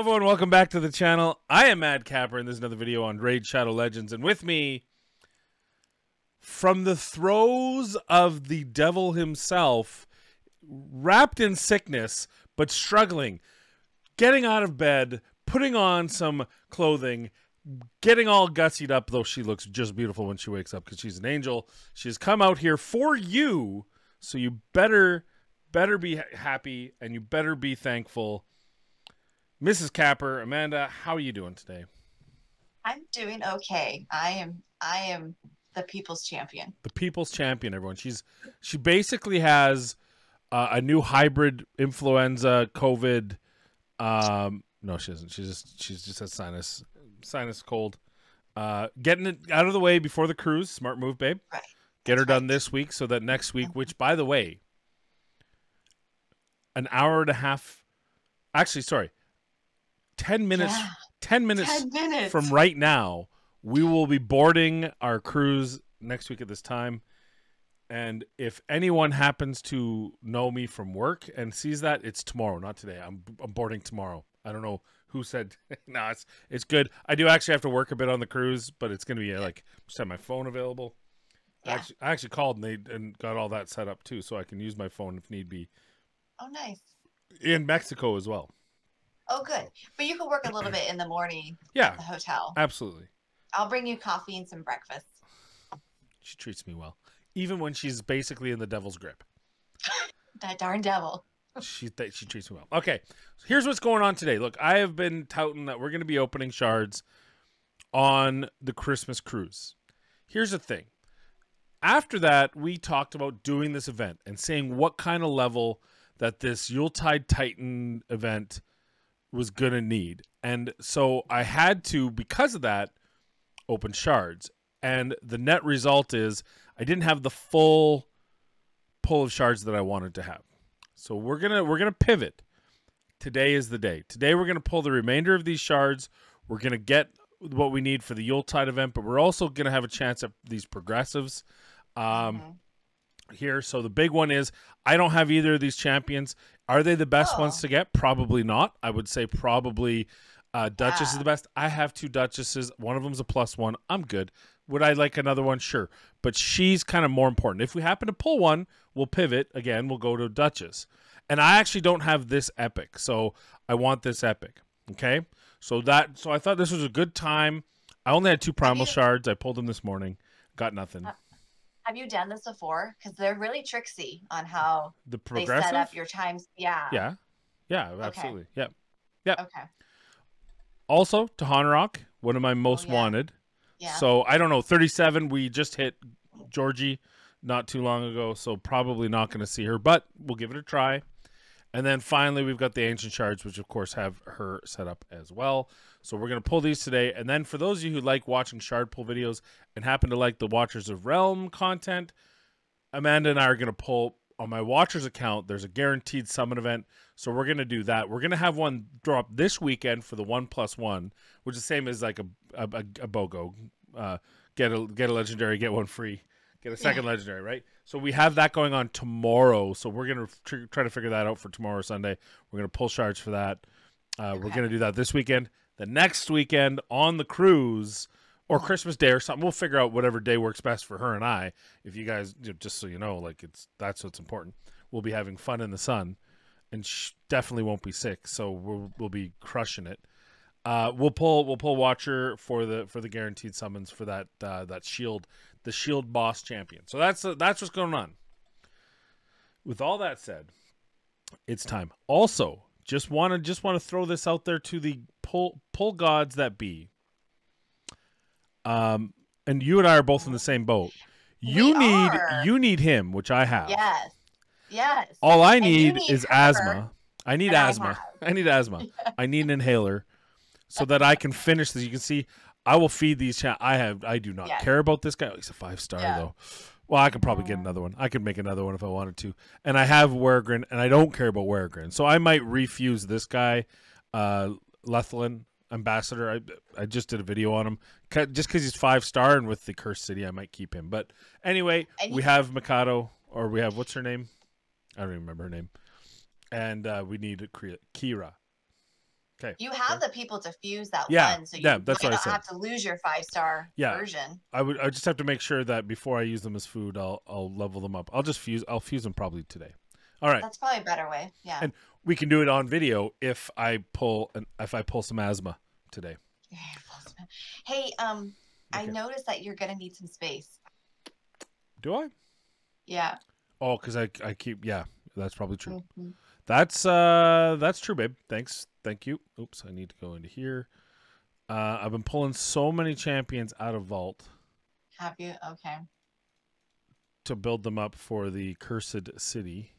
everyone. Welcome back to the channel. I am Mad Capper, and this is another video on Raid Shadow Legends. And with me, from the throes of the devil himself, wrapped in sickness, but struggling, getting out of bed, putting on some clothing, getting all gutsied up, though she looks just beautiful when she wakes up because she's an angel. She's come out here for you, so you better better be happy and you better be thankful. Mrs. Capper, Amanda, how are you doing today? I'm doing okay. I am I am the people's champion. The people's champion, everyone. She's she basically has uh, a new hybrid influenza COVID. Um, no, she doesn't. She just she's just has sinus sinus cold. Uh, getting it out of the way before the cruise. Smart move, babe. Right. Get her done right. this week so that next week, which by the way, an hour and a half. Actually, sorry, ten minutes. Yeah. Ten minutes Ten minutes from right now, we will be boarding our cruise next week at this time. And if anyone happens to know me from work and sees that, it's tomorrow, not today. I'm, I'm boarding tomorrow. I don't know who said no. It's it's good. I do actually have to work a bit on the cruise, but it's gonna be like just have my phone available. I actually, I actually called and they and got all that set up too, so I can use my phone if need be Oh, nice. in Mexico as well. Oh, good. But you can work a little bit in the morning Yeah, at the hotel. absolutely. I'll bring you coffee and some breakfast. She treats me well, even when she's basically in the devil's grip. That darn devil. she th- she treats me well. Okay, so here's what's going on today. Look, I have been touting that we're going to be opening shards on the Christmas cruise. Here's the thing. After that, we talked about doing this event and saying what kind of level that this Yuletide Titan event was going to need. And so I had to, because of that, open shards. And the net result is I didn't have the full pull of shards that I wanted to have. So we're gonna we're gonna pivot. Today is the day. Today we're gonna pull the remainder of these shards. We're gonna get what we need for the Yuletide event, but we're also gonna have a chance at these progressives um, Mhm. Here. So the big one is I don't have either of these champions. Are they the best Oh. ones to get? Probably not. I would say probably uh, Duchess is Ah. the best. I have two Duchesses. One of them's a plus one. I'm good. Would I like another one? Sure. But she's kind of more important. If we happen to pull one, we'll pivot again. We'll go to Duchess. And I actually don't have this epic, so I want this epic. Okay. So that so I thought this was a good time. I only had two primal shards. I pulled them this morning. Got nothing. Uh, Have you done this before? Because they're really tricksy on how The they progressive. set up your times. Yeah. Yeah. Yeah, absolutely. Yep. Yep. Okay. Also, Tahanarok, one of my oh, most yeah. wanted. Yeah. So I don't know, 37. We just hit Georgie not too long ago, so probably not going to see her, but we'll give it a try. And then finally, we've got the ancient shards, which of course have her set up as well. So we're going to pull these today. And then for those of you who like watching shard pull videos and happen to like the Watchers of Realm content, Amanda and I are going to pull on my Watchers account. There's a guaranteed summon event. So we're going to do that. We're going to have one drop this weekend for the one plus one, which is the same as like a, a, a, BOGO. Uh, get a get a legendary, get one free. Get a second legendary, right? So we have that going on tomorrow. So we're gonna tr- try to figure that out for tomorrow Sunday. We're gonna pull shards for that. Uh, We're gonna do that this weekend. The next weekend on the cruise or Christmas Day or something. We'll figure out whatever day works best for her and I. If you guys, you know, just so you know, like it's that's what's important. We'll be having fun in the sun, and sh- definitely won't be sick. So we'll we'll be crushing it. Uh, we'll pull we'll pull Watcher for the for the guaranteed summons for that uh, that shield the shield boss champion. So that's uh, that's what's going on. With all that said, it's time. Also, just want to just want to throw this out there to the pull pull gods that be. Um, and you and I are both in the same boat. You We need are. you need him, which I have. Yes. Yes. All I need, need is her, asthma. I need and I asthma. have. I need asthma. I need an inhaler so that I can finish this. You can see I will feed these cha- I have I do not care about this guy. Oh, he's a five star Yeah. though. Well, I could probably get another one. I could make another one if I wanted to. And I have Weregrin and I don't care about Weregrin. So I might refuse this guy, uh Lethlin ambassador. I I just did a video on him Just because he's five star and with the Cursed City, I might keep him. But anyway, we have Mikado, or we have what's her name? I don't even remember her name. And uh, we need Kira. Okay. You have the people to fuse that Yeah, one, so you yeah, that's I not have to lose your five star Yeah. version. I would. I just have to make sure that before I use them as food, I'll I'll level them up. I'll just fuse. I'll fuse them probably today. All right. That's probably a better way. Yeah. And- We can do it on video if I pull an if I pull some asthma today. hey, um, I noticed that you're gonna need some space. Do I? Yeah. Oh, because I I keep yeah. That's probably true. Mhm. That's uh that's true, babe. Thanks. Thank you. Oops, I need to go into here. Uh I've been pulling so many champions out of vault Have you? Okay. to build them up for the cursed city.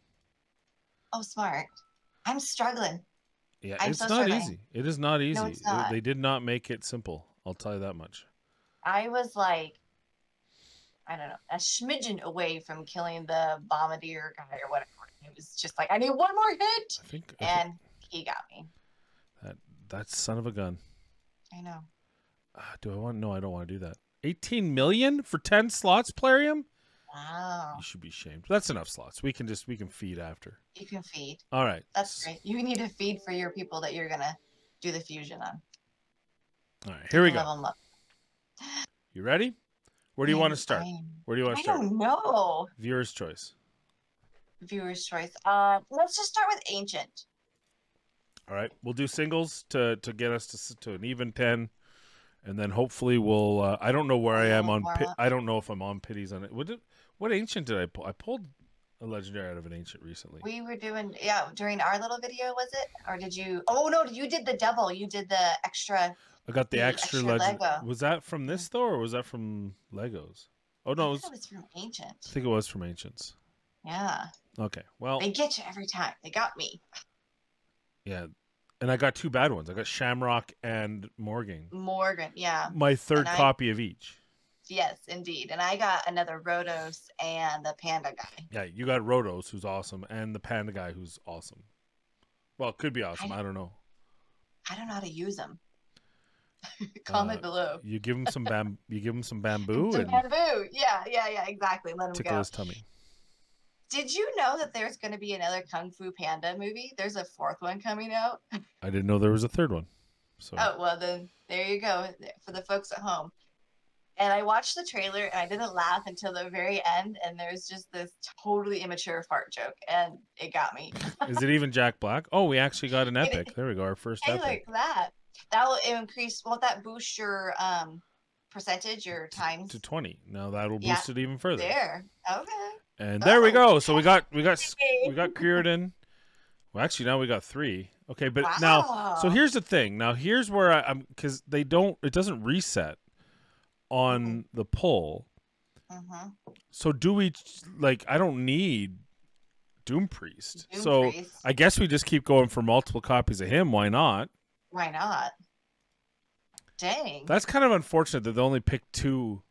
Oh, smart. I'm struggling. Yeah, I'm it's so not struggling. easy. It is not easy. No, it's They- not. They did not make it simple. I'll tell you that much. I was like, I don't know, a smidgen away from killing the bombardier guy or whatever. It was just like, I need one more hit, I think, I think and he got me. That son of a gun. I know. Ah, do I want? No, I don't want to do that. 18 million for 10 slots, Plarium? Wow. You should be shamed. That's enough slots. We can just we can feed after. You can feed. All right. That's great. You need to feed for your people that you're gonna do the fusion on. All right. Here we go. Level 'em up. You ready? Where do you want to start? Where do you want to start? I don't know. Viewer's choice. Viewer's choice. Uh, let's just start with ancient. All right. We'll do singles to to get us to to an even 10 and then hopefully we'll uh, I don't know where I am on pi- I don't know if I'm on pities on it. What did, what ancient did I pull? I pulled a legendary out of an ancient recently. We were doing yeah during our little video was it or did you? Oh no, you did the double. You did the extra. I got the the extra, extra legend. Lego. Was that from this though, or was that from Legos? Oh no, it was, it was from ancient. I think it was from Ancients. Yeah, Okay, well, they get you every time. They got me. yeah, and I got two bad ones. I got Shamrock and Morgan. Morgan. Yeah. My third I- copy of each. Yes, indeed. And I got another Rotos and the panda guy. Yeah, you got Rotos, who's awesome, and the Panda guy, who's awesome. Well, it could be awesome. I- I don't know. I don't know how to use them. Comment Uh, below. You give him some bam. You give him some bamboo Some and bamboo. Yeah, yeah, yeah, exactly. Let him tickle go. his tummy. Did you know that there's going to be another Kung Fu Panda movie? There's a fourth one coming out. I didn't know there was a third one. So Oh, well, then there you go for the folks at home. And I watched the trailer and I didn't laugh until the very end. And there's just this totally immature fart joke. And it got me. is it even Jack Black? Oh, we actually got an epic. There we go. Our first Hey, epic. like that. That will increase, won't that boost your um percentage, your times? to 20. Now that'll Yeah, boost it even further. There. Okay. And there we Oh. go. So we got we got we got Criodan. Well, actually now we got 3. Okay, but now so here's the thing. Now here's where I, I'm cuz they don't it doesn't reset on the pull. Mhm. So do we like I don't need Doom Priest. Doom so Priest. I guess we just keep going for multiple copies of him. Why not? Why not? Dang. That's kind of unfortunate that they only picked two,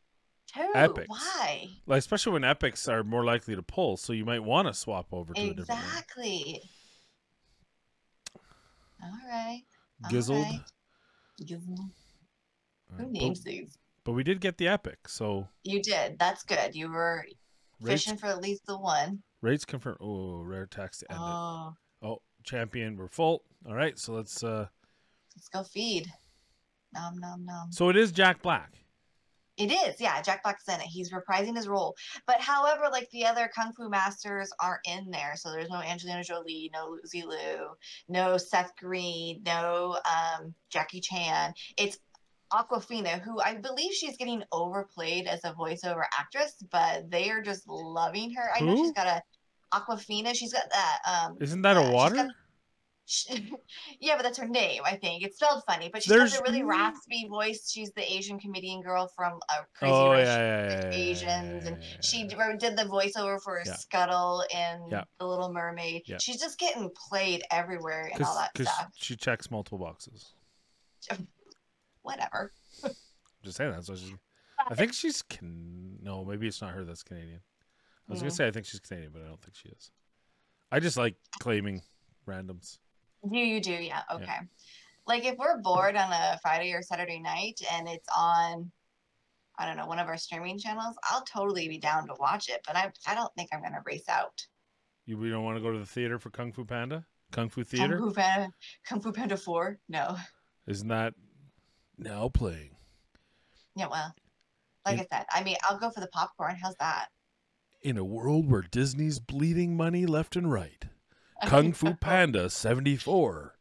Two. epics. Why? like especially when epics are more likely to pull. So you might want to swap over to a different one. Exactly. All right. all Gizzled. right. Gizzled. Who but- names these? But we did get the epic, so You did. That's good. You were rates fishing for at least the one. rates confirmed. Oh, rare tax to end Oh, it. Oh, champion, we're full. All right, so let's. uh let's go feed. Nom nom nom. So it is Jack Black. It is, yeah. Jack Black's in it. He's reprising his role. But however, like the other Kung Fu masters aren't in there. So there's no Angelina Jolie, no Lucy Liu, no Seth Green, no um, Jackie Chan. It's Awkwafina, who I believe she's getting overplayed as a voiceover actress, but they are just loving her. I know Who? she's got a Aquafina. She's got that. Um, Isn't that uh, a water? She- yeah, but that's her name, I think. It's spelled funny, but she's There's- got a really raspy voice. She's the Asian comedian girl from uh, Crazy oh Rich yeah, yeah, yeah, Asians, and she did the voiceover for. Scuttle in Yeah. The Little Mermaid. She's just getting played everywhere and all that stuff. she checks multiple boxes. Whatever. Just saying that. So she, I think she's can. No, maybe it's not her. That's Canadian. I was gonna Hmm. say I think she's Canadian, but I don't think she is. I just like claiming randoms. You you do, yeah. Okay. Like if we're bored on a Friday or Saturday night and it's on I don't know, one of our streaming channels, I'll totally be down to watch it, but I I don't think I'm gonna race out. You we don't want to go to the theater for Kung Fu Panda? Kung Fu Theater? Kung. Fu Panda, Kung Fu Panda Four. No. Isn't that now playing? Yeah. Well, like In- I said, I mean, I'll go for the popcorn. How's that? In a world where Disney's bleeding money left and right, Kung Fu Panda 74.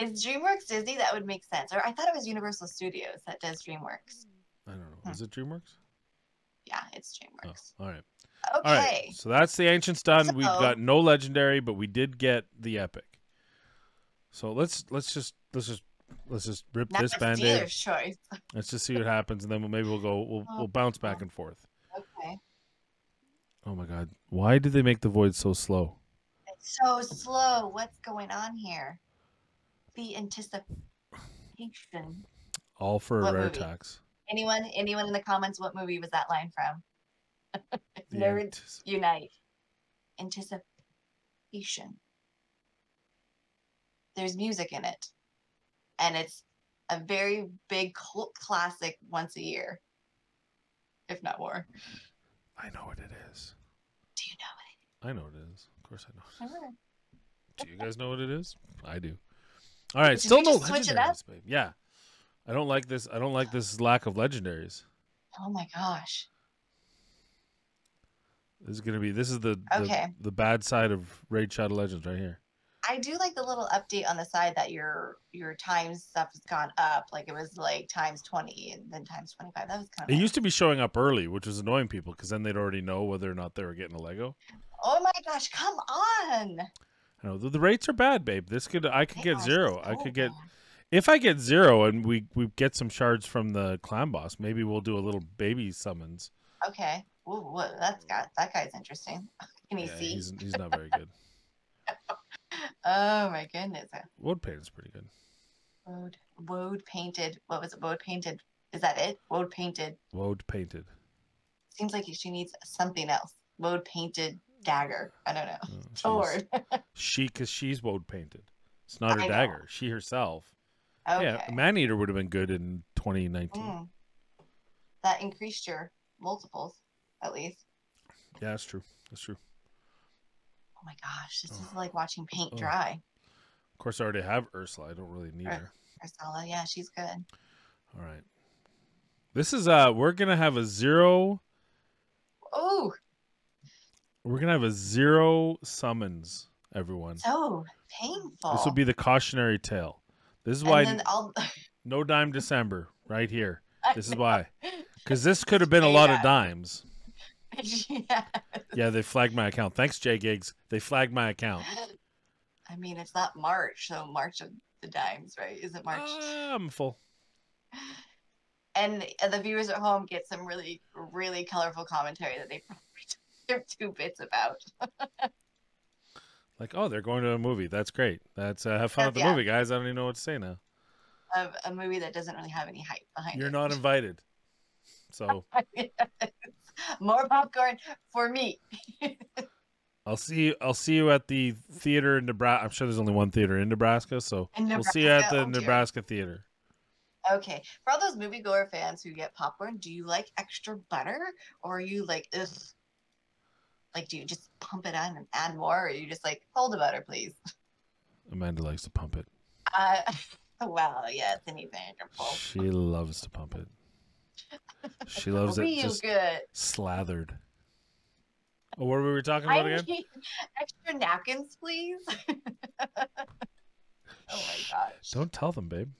Is DreamWorks Disney? That would make sense. Or I thought it was Universal Studios that does DreamWorks. I don't know. Hmm. Is it DreamWorks? Yeah, it's Oh, DreamWorks. all right. Okay. All right. So that's the ancients done. We've got no legendary, but we did get the epic. So let's let's just let's just let's just rip Now this band-aid. dealer's choice. Let's just see what happens, and then we'll, maybe we'll go. We'll Oh, we'll bounce back and forth. Okay. Oh my God! Why did they make the void so slow? So slow. What's going on here? The anticipation. All for a What rare movie? tax. Anyone? Anyone in the comments? What movie was that line from? Nerds antis- unite. Anticipation. There's music in it, and it's a very big cult classic once a year, if not more. I know what it is. Do you know it? I know what it is. Course, I know. it? Do you guys know what it is? I do. All right, Did still no just it up? legendaries, babe. Yeah, I don't like this. I don't like this lack of legendaries. Oh my gosh. This is gonna be. This is the the, Okay. the bad side of Raid Shadow Legends right here. I do like the little update on the side that your your times stuff has gone up. Like it was like times twenty and then times twenty five. That was kind of. It of. used to be showing up early, which was annoying people because then they'd already know whether or not they were getting a Lego. oh my gosh! Come on. I know the, the rates are bad, babe. This could I could They get zero. I could get if I get zero and we we get some shards from the clan boss. Maybe we'll do a little baby summons. Okay. Ooh, that's got that guy's interesting. Can he Yeah, see? he's he's not very good. Oh my goodness. Wood paint is pretty good. Woad, woad painted. What was it? Woad painted. Is that it? Woad painted. Woad painted. Seems like she needs something else. Woad painted dagger. I don't know. Uh, Sword. She, because she's woad painted. It's not her I know. dagger. She herself. Okay. Yeah, man eater would have been good in 2019. Mm. That increased your multiples, at least. Yeah, that's true. That's true. Oh my gosh, this is like watching paint Ugh. dry. Of course, I already have Ursala. I don't really need Right. her. Ursala, yeah, she's good. All right. This is uh, we're gonna have a zero. Oh, We're gonna have a zero summons, everyone. so painful. This will be the cautionary tale. This is And why no dime December right here. This is why, because this could have been a lot of dimes. yeah. Yeah, they flagged my account. Thanks, Jay Gigs. They flagged my account. I mean, it's not March, so March of the dimes, right? Is it March? Ah, I'm full. and uh, the viewers at home get some really, really colorful commentary that they give two bits about. Like, oh, they're going to a movie. That's great. That's uh, have fun at the yeah. movie, guys. I don't even know what to say now. Of a movie that doesn't really have any hype behind it. You're not invited. So More popcorn for me. I'll see you. I'll see you at the theater in Nebraska. I'm sure there's only one theater in Nebraska, so In we'll see you at the Oh, dear. Nebraska theater. Okay. For all those moviegoer fans who get popcorn, do you like extra butter or are you like, ugh? Like, do you just pump it on and add more or are you just like, hold the butter, please? Amanda likes to pump it. Uh, well, yeah, it's an example. She loves to pump it. She loves it just good. slathered. Oh, what were we talking I about again? extra napkins, please. oh my gosh. Don't tell them, babe.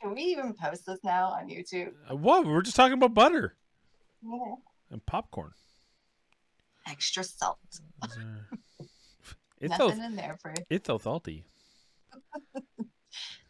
Can we even post this now on YouTube? Uh, What? we're just talking about butter Yeah. and popcorn. Extra salt. It's so Nothing in there for it's so salty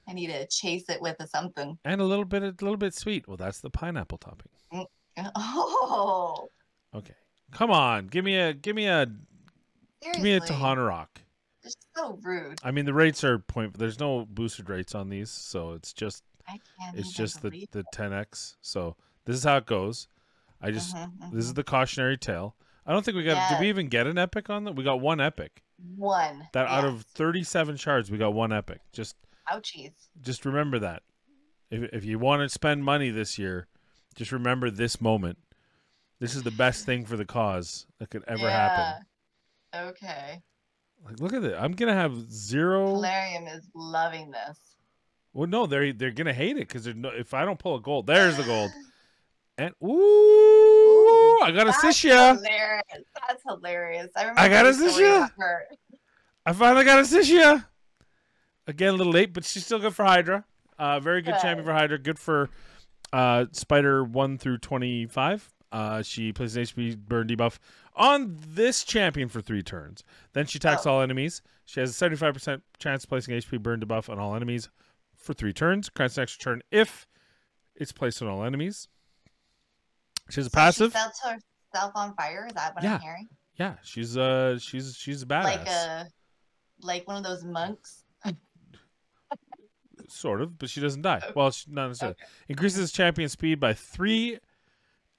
I need to chase it with a something. and a little bit a little bit sweet. Well, that's the pineapple topping. Oh, Okay, come on, give me a give me a give me a seriously. Tahana Rock. Just so rude. I mean, the rates are point. There's no boosted rates on these, so it's just I it's just the the 10x. So this is how it goes. I just Mhm, this is the cautionary tale. I don't think we got. Did we even get an epic on that? We got one epic. one. That out of 37 shards, we got one epic. Just ouchies. just remember that. If if you want to spend money this year, just remember this moment. This is the best thing for the cause that could ever happen. Okay. Like, look at it. I'm gonna have zero. Plarium is loving this. Well, no, they're they're gonna hate it because no, if I don't pull a gold, there's the gold. And ooh, I got a That's Sicia. hilarious. That's hilarious. I remember I got a Sicia. I finally got a Sicia. Again, a little late, but she's still good for Hydra. Uh, very good champion for Hydra. Good for uh, Spider 1 through 25. Uh, she plays an HP burn debuff on this champion for three turns. Then she attacks Oh. all enemies. She has a 75% chance of placing HP burn debuff on all enemies for three turns. Grants an extra turn if it's placed on all enemies. She has a So passive. She sets herself on fire. Is that what Yeah. I'm hearing? yeah, she's uh she's she's a badass. Like a, like one of those monks. Sort of, but she doesn't die. Well, she, not necessarily. Increases champion speed by three,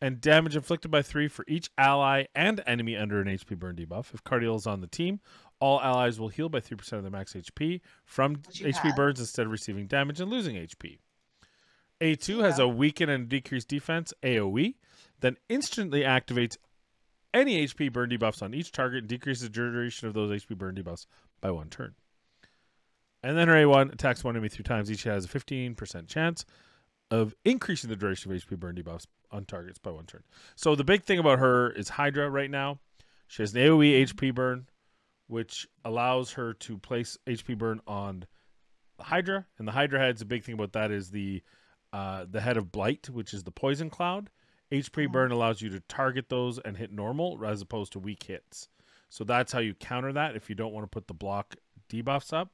and damage inflicted by three for each ally and enemy under an HP burn debuff. If Cardiel is on the team, all allies will heal by three percent of their max HP from HP burns instead of receiving damage and losing HP. A2 has a weaken and decreased defense AOE, then instantly activates any HP burn debuffs on each target and decreases the duration of those HP burn debuffs by one turn. And then her A1 attacks one enemy three times. Each has a 15% chance of increasing the duration of HP burn debuffs on targets by one turn. So the big thing about her is Hydra right now. She has an AoE HP burn, which allows her to place HP burn on the Hydra. And the Hydra head's a big thing about that is the uh, the head of Blight, which is the poison cloud. HP Mhm. burn allows you to target those and hit normal as opposed to weak hits. So that's how you counter that if you don't want to put the block debuffs up.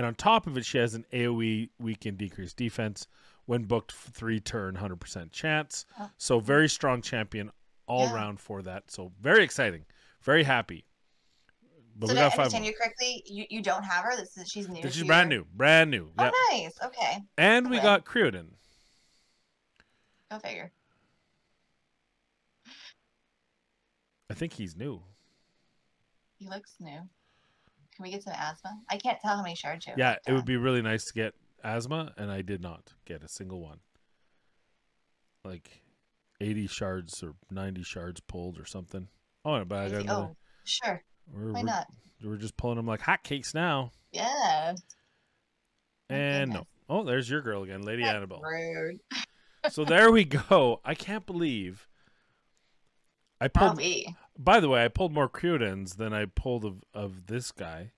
And on top of it, she has an AoE weaken decreased defense when booked three turn, 100% chance. Oh. So very strong champion all Yeah. round for that. So very exciting. Very happy. But so we did I got understand you correctly? You you don't have her. This is she's new. Is brand new. Brand new. Oh, Yeah. nice. Okay, And we Okay. got Criodan. go figure. I think he's new. He looks new. Can we get some asthma? I can't tell how many shards you have. Yeah, it would be really nice to get asthma, and I did not get a single one. Like 80 shards or 90 shards pulled or something. Oh, but I got another. Uh, oh, sure. we're, Why we're, not? we're just pulling them like hotcakes now. Yeah. And no. Oh, there's your girl again, Lady That's Annabelle. Rude. so there we go. I can't believe I pulled. Probably. By the way, I pulled more Criodans than I pulled of, of this guy.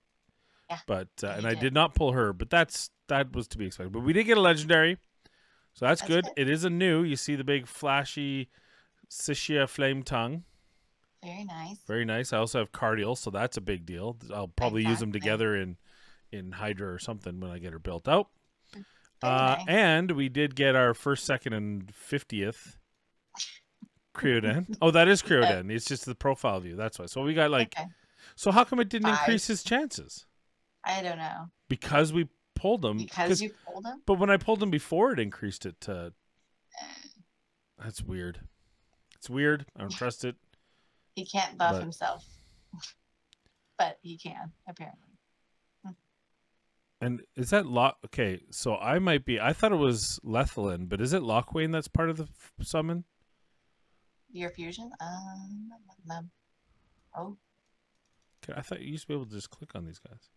Yeah, But uh, and I did. did not pull her, but that's that was to be expected. But we did get a legendary, so that's, That's good. good. It is a new. You see the big flashy Sicia Flametongue, Very nice. very nice. I also have Cardiel, so that's a big deal. I'll probably use them together in in Hydra or something when I get her built out. Very Uh, nice. and we did get our first, second, and fiftieth Criodan. oh, that is uh, Criodan. It's just the profile view. That's why. So we got like. okay. So how come it didn't Five. increase his chances? I don't know. Because we pulled him. Because you pulled him? But when I pulled him before, it increased it to. That's weird. It's weird. I don't trust it. He can't buff But- himself. but he can, apparently. And is that Lock? Okay, so I might be. I thought it was Lethalin, but is it Lockwain that's part of the f- summon? Your fusion? Um, um, um, oh, Okay, I thought you used to be able to just click on these guys.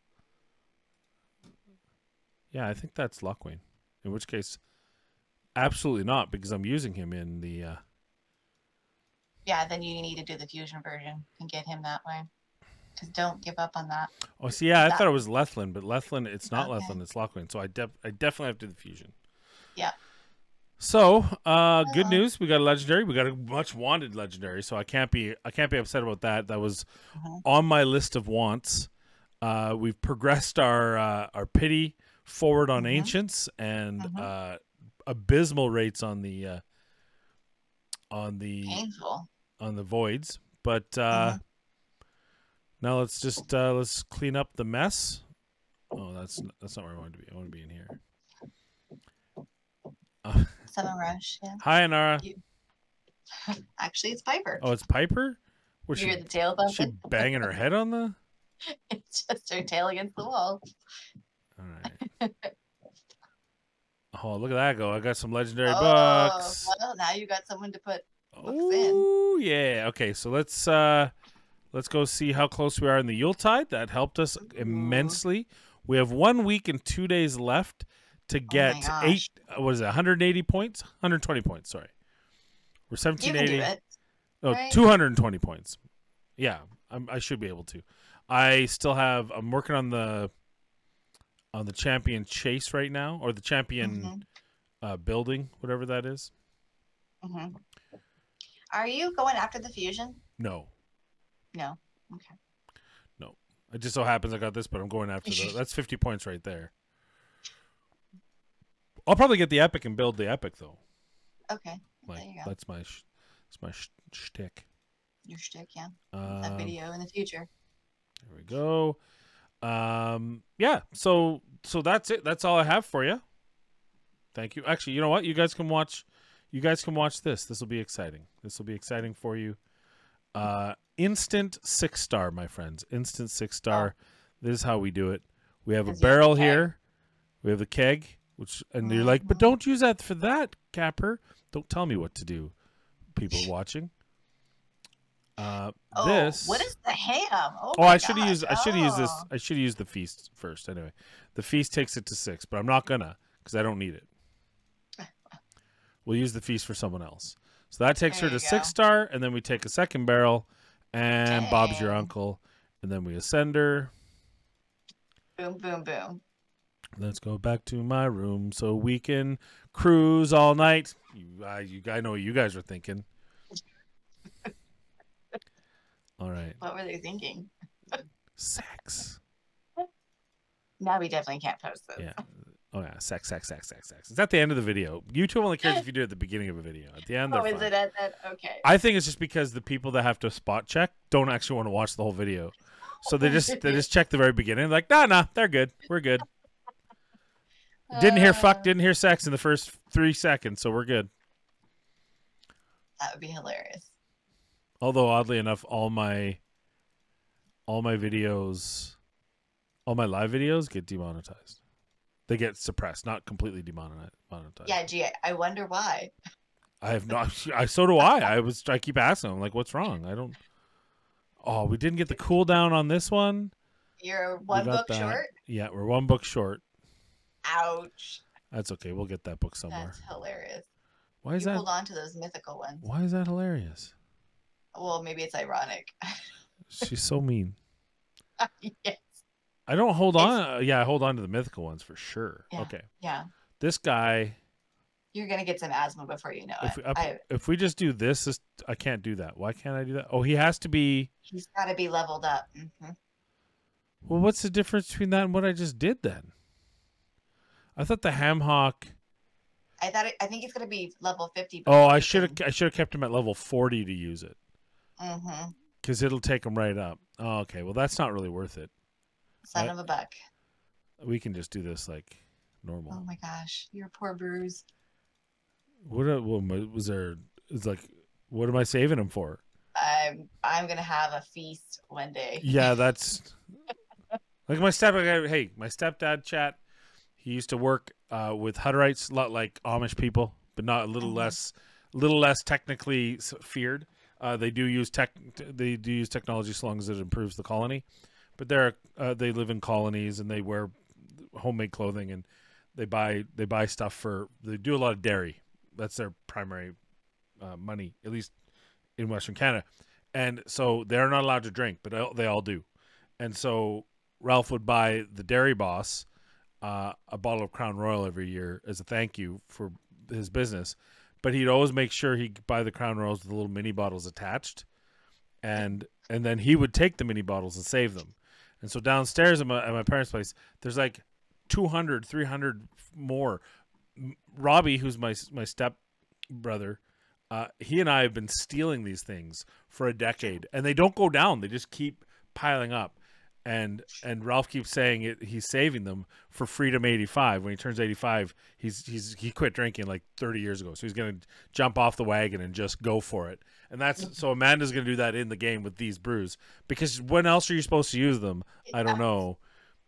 Yeah, I think that's Lockwain. In which case, absolutely not, because I'm using him in the. Uh, yeah, then you need to do the fusion version and get him that way. Because don't give up on that. oh, see, yeah, I thought it was Lethlin, but Lethlin, it's not Okay. Lethlin, it's Lockwain. So I, def- I definitely have to do the fusion. Yeah. So, uh, good news. We got a legendary. We got a much wanted legendary. So I can't be I can't be upset about that. That was Mhm. on my list of wants. Uh, we've progressed our uh, our pity forward on Mhm. ancients and Mhm. uh, abysmal rates on the uh, on the Painful. on the voids. But uh, Mhm. now let's just uh, let's clean up the mess. Oh, that's that's not where I want to be. I want to be in here. Summon Rush. Yeah. hi, Anara. Actually, it's Piper. Oh, it's Piper. Was you she hear the tail she banging her head on the? it's just her tail against the wall. All right. Oh, look at that go! I got some legendary oh, books. well, now you got someone to put books in. Oh yeah. Okay, so let's uh Let's go see how close we are in the Yuletide. That helped us immensely. We have one week and two days left to get Oh eight. What is it? 180 points? 120 points. Sorry, we're You can do 1780. it. Oh, right? 220 points. Yeah, I'm, I should be able to. I still have. I'm working on the on the champion chase right now, or the champion Mhm, uh, building, whatever that is. mhm. Are you going after the fusion? No, No. Okay. No. It just so happens I got this, but I'm going after the. That's 50 points right there. I'll probably get the epic and build the epic though. Okay. Like there you go. that's my sh- that's my sh- shtick. Your shtick, yeah. that Um, video in the future. There we go. Um, yeah. So so that's it. That's all I have for you. Thank you. Actually, you know what? You guys can watch. You guys can watch this. This will be exciting. This will be exciting for you. Uh, instant six star, my friends. Instant six star. This is how we do it. We have a barrel here. We have the keg, which and you're like, but don't use that for that, Capper. Don't tell me what to do. People watching. Uh, Oh, this. what is the ham? Oh, Oh, I should have used. I should have used this. Oh. I should have used the feast first. Anyway, the feast takes it to six, but I'm not gonna because I don't need it. We'll use the feast for someone else. So that takes There her to you six star, and then we take a second barrel, and Bob's your uncle, and then we ascend her. Boom, boom, boom. Let's go back to my room so we can cruise all night. You, I, you, I know what you guys are thinking. All right, What were they thinking? sex. Now we definitely can't post this. Yeah. Oh yeah, sex, sex, sex, sex, sex. It's at the end of the video. YouTube only cares if you do it at the beginning of a video. At the end, Oh, is fine. it at that? Okay. I think it's just because the people that have to spot check don't actually want to watch the whole video, so they just they just check the very beginning. Like, nah, nah, they're good. We're good. Didn't hear fuck, Uh, didn't hear sex in the first three seconds, so we're good. That would be hilarious. Although oddly enough, all my all my videos, all my live videos get demonetized. They get suppressed, not completely demonetized. Yeah, gee, I- wonder why. I have not. I so do I. I was. I keep asking. I'm like, what's wrong? I don't. Oh, we didn't get the cooldown on this one. You're one book that. short. Yeah, we're one book short. Ouch. That's okay. We'll get that book somewhere. That's hilarious. Why is you that? hold on to those mythical ones. Why is that hilarious? Well, maybe it's ironic. She's so mean. yes. I don't hold It's- on. yeah, I hold on to the mythical ones for sure. Yeah. Okay, Yeah. this guy. You're gonna get some asthma before you know If it. I, if we just do this, this, I can't do that. Why can't I do that? Oh, he has to be. he's got to be leveled up. hmm Well, what's the difference between that and what I just did then? I thought the ham hock. I thought. It, I think it's gonna be level fifty. Oh, I should have. I should have kept him at level forty to use it Mm-hmm. because it'll take him right up. Oh, okay. Well, that's not really worth it. Son I- of a buck. We can just do this like normal. Oh my gosh, your poor bruise. What, a- what was there? It's like, what am I saving him for? I'm. I'm gonna have a feast one day. Yeah, that's like my stepdad. Hey, my stepdad chat. He used to work uh, with Hutterites, a lot like Amish people, but not a little Mhm. less, little less technically feared. Uh, they do use tech. They do use technology as long as it improves the colony. But they're uh, they live in colonies and they wear homemade clothing and they buy they buy stuff for. They do a lot of dairy. That's their primary uh, money, at least in Western Canada. And so they're not allowed to drink, but they- they all do. And so Ralph would buy the Dairy Boss uh, a bottle of Crown Royal every year as a thank you for his business. But he'd always make sure he'd buy the Crown Royals with the little mini bottles attached, and and then he would take the mini bottles and save them. And so downstairs at my, at my parents' place, there's like 200, 300 more. Robbie, who's my my step brother, uh, he and I have been stealing these things for a decade, and they don't go down; they just keep piling up. And and Ralph keeps saying it. He's saving them for Freedom eighty five. When he turns eighty five, he's he's he quit drinking like thirty years ago, so he's gonna jump off the wagon and just go for it. And that's mm-hmm. so Amanda's gonna do that in the game with these brews because when else are you supposed to use them? I don't know.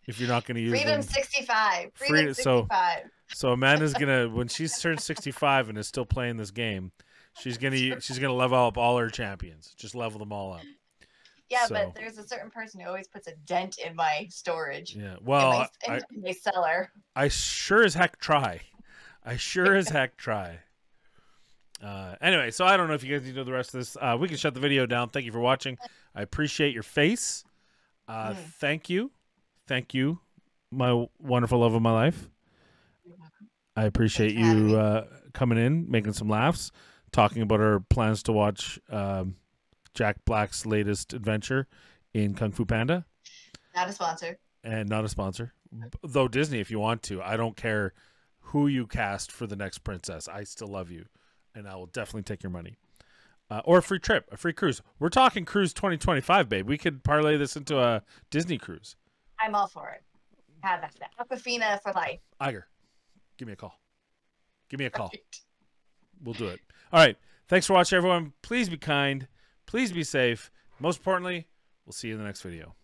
If you're not gonna use Freedom them, 65. Freedom Freedom- so- 65. so Amanda's gonna when she's turned sixty five and is still playing this game, she's gonna she's gonna level up all her champions. Just level them all up. Yeah, So- but there's a certain person who always puts a dent in my storage. Yeah. in Well, my, I, in my cellar. I sure as heck try. I sure as heck try. Uh, anyway, so I don't know if you guys need to know the rest of this. Uh, we can shut the video down. Thank you for watching. I appreciate your face. Uh, Mm. Thank you. Thank you, my wonderful love of my life. I appreciate Thanks you uh, coming in, making some laughs, talking about our plans to watch um, Jack Black's latest adventure in Kung Fu Panda Not a sponsor. and not a sponsor. Though Disney, if you want to, I don't care who you cast for the next princess. I still love you, and I will definitely take your money. Uh, or a free trip, a free cruise. We're talking cruise 2025, babe. We could parlay this into a Disney cruise. I'm all for it. Have that. Aquafina for life. Iger, give me a call. Give me a call. We'll do it. All right. Thanks for watching, everyone. Please be kind. Please be safe. Most importantly, we'll see you in the next video.